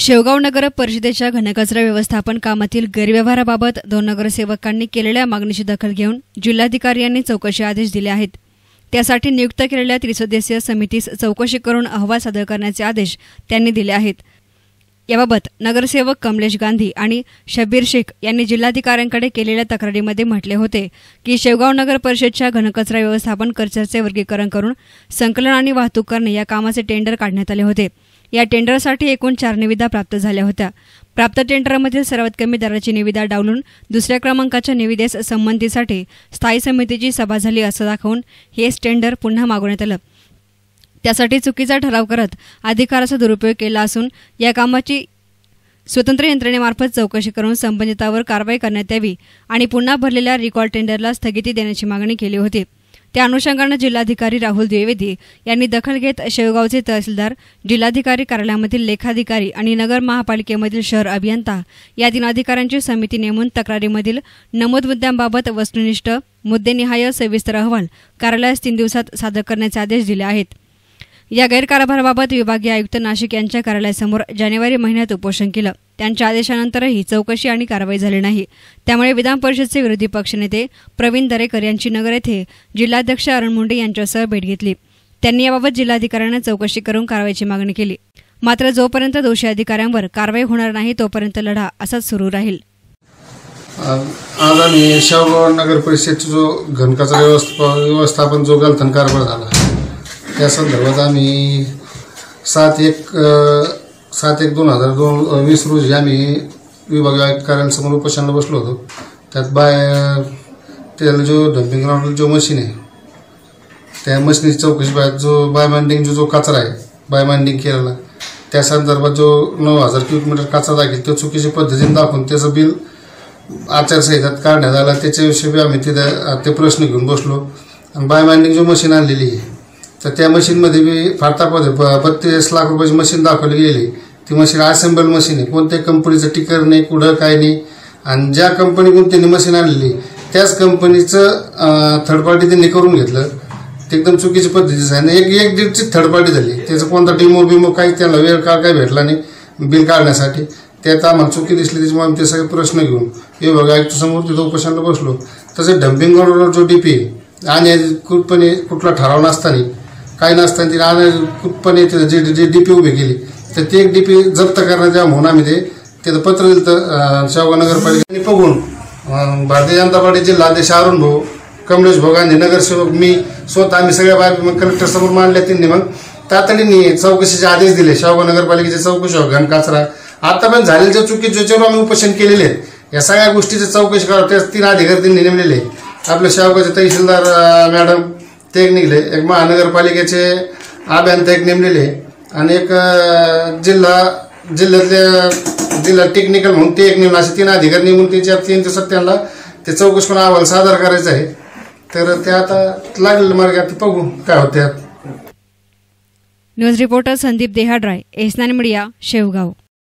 शेवगाव नगर परिषदेच्या घनकचरा व्यवस्थापन कामातील गैरव्यवहाराबाबत दोन नगरसेवकांनी केलेल्या मागणीची दखल घेऊन जिल्हाधिकारी यांनी चौकशी आदेश दिले आहेत. त्यासाठी नियुक्त केलेल्या त्रिसदस्यीय समितीस चौकशी करून अहवाल सादर करण्याचे आदेश त्यांनी दिले आहेत. याबाबत नगरसेवक कमलेश गांधी आणि शब्बीर शेख यांनी जिल्हाधिकाऱ्यांकडे केलेल्या तक्रारीमध्ये म्हटले होते की शेवगाव नगर परिषदच्या घनकचरा व्यवस्थापन कर्चरचे वर्गीकरण करून संकलन आणि वाहतूक करणे या कामाचे टेंडर काढण्यात आले होते. या टेंडरसाठी एकूण चार निविदा प्राप्त झाल्या होत्या. प्राप्त टेंडरमधील सर्वात कमी दराची निविदा डावलून दुसऱ्या क्रमांकाच्या निविदेस संमतीसाठी स्थायी समितीची सभा झाली असं दाखवून हेच टेंडर पुन्हा मागवण्यात आलं. त्यासाठी चुकीचा ठराव करत अधिकाराचा दुरुपयोग केला असून या कामाची स्वतंत्र यंत्रणेमार्फत चौकशी करून संबंधितावर कारवाई करण्यात यावी आणि पुन्हा भरलेल्या रिकॉल टेंडरला स्थगिती देण्याची मागणी केली होती. त्या अनुषंगानं जिल्हाधिकारी राहुल द्विवेदी यांनी दखल घेत शेवगावचे तहसीलदार जिल्हाधिकारी कार्यालयामधील लेखाधिकारी आणि नगर महापालिकेमधील शहर अभियंता या तीन अधिकाऱ्यांची समिती नेमून तक्रारीमधील नमूद मुद्द्यांबाबत वस्तुनिष्ठ मुद्देनिहाय सविस्तर अहवाल कार्यालयास तीन दिवसात सादर करण्याचे आदेश दिले आहेत. या गैरकारभाराबाबत विभागीय आयुक्त नाशिक यांच्या कार्यालयासमोर जानेवारी महिन्यात उपोषण केलं. त्यांच्या आदेशानंतरही चौकशी आणि कारवाई झाली नाही. त्यामुळे विधान परिषदचे विरोधी पक्षनेते प्रवीण दरेकर यांची नगर येथे जिल्हाध्यक्ष अरुण मुंडे यांच्यासह भेट घेतली. त्यांनी याबाबत जिल्हाधिकाऱ्यांना चौकशी करून कारवाईची मागणी केली. मात्र जोपर्यंत दोषी अधिकाऱ्यांवर कारवाई होणार नाही तोपर्यंत लढा असाच सुरू राहील. आज आम्ही नगर परिषदेचा जो घनकचरा व्यवस्थापन जो गलथन कारभार झाला. त्या संदर्भात आम्ही सात एक सात एक दोन हजार दोन वीस रोजी आम्ही विभागीय आयुक्त उपशांना उपोषणाला बसलो होतो. त्यात बाय त्याला जो डम्पिंग ग्राउंड जो मशीन आहे त्या मशीनची चौकशी बाय जो बाय माइंडिंग जो जो कचरा आहे बाय माइंडिंग केलेला त्या संदर्भात जो नऊ हजार क्युबिक मीटर कचरा दाखल तो चुकीच्या पद्धतीने दाखवून त्याचं बिल आचारसंहितात काढण्यात आला. त्याच्याविषयी आम्ही तिथे ते प्रश्न घेऊन बसलो. आणि बाय माइंडिंग जो मशीन आणलेली आहे तर त्या मशीनमध्ये मी फार फारतापद बत्तीस लाख रुपयाची मशीन दाखवली गेली. ती मशीन असेंबल मशीन आहे. कोणत्याही कंपनीचं टिकर नाही कुठं काय नाही. आणि ज्या कंपनीकडून त्यांनी मशीन आणलेली त्याच कंपनीचं थर्ड पार्टी त्यांनी करून घेतलं. ते एकदम चुकीची पद्धतीचं आहे. एक एक दीडची थर्ड पार्टी झाली. त्याचं कोणता डिमो बिमो काही त्याला वेळ काळ काही भेटला नाही बिल काढण्यासाठी. त्यात आम्हाला चुकी दिसली त्याच्यामुळे आम्ही ते सगळे प्रश्न घेऊन विभाग आयुक्त समोर तिथं उपोषणाला बसलो. तसं डम्पिंग ग्राउंडवर जो डी पी आहे आणि कुठपणे कुठला ठराव नसताना काही नसताना तिने आणि कुठपणे जे जे डी पी उभी केली. तर ती एक डी पी जप्त करण्याच्या म्हणून आम्ही ते तिथं पत्र दिलं तर शेवगाव नगरपालिकेने बघून भारतीय जनता पार्टी लादेश अरुण भाऊ कमलेश भाऊ गांधी नगरसेवक मी स्वतः आम्ही सगळ्या बाहेर मग कलेक्टर समोर मांडल्या त्यांनी मग. तातडीने चौकशीचे आदेश दिले शेवगाव नगरपालिकेचे चौकशी घन कचरा. आता पण झालेल्या चुकी ज्याच्यावर आम्ही उपोषण केलेले आहेत. या सगळ्या गोष्टीची चौकशी करा त्याच तीन अधिकारी त्यांनी नेमलेले आपले शेवगावचे तहसीलदार मॅडम ते एक निघले. एक महानगरपालिकेचे अभियंता एक नेमलेले. आणि एक जिल्हा जिल्ह्यातले जिल्हा टेक्निकल म्हणून ते एक नेमलं. असे तीन अधिकारी नेमून त्यांच्या तीन दिवसात त्यांना ते चौकशी करून अहवाल सादर करायचा आहे. तर ते आता लागलेलं आता बघू काय होत्यात न्यूज रिपोर्टर संदीप देहाड्राय एसनान मीडिया शेवगाव.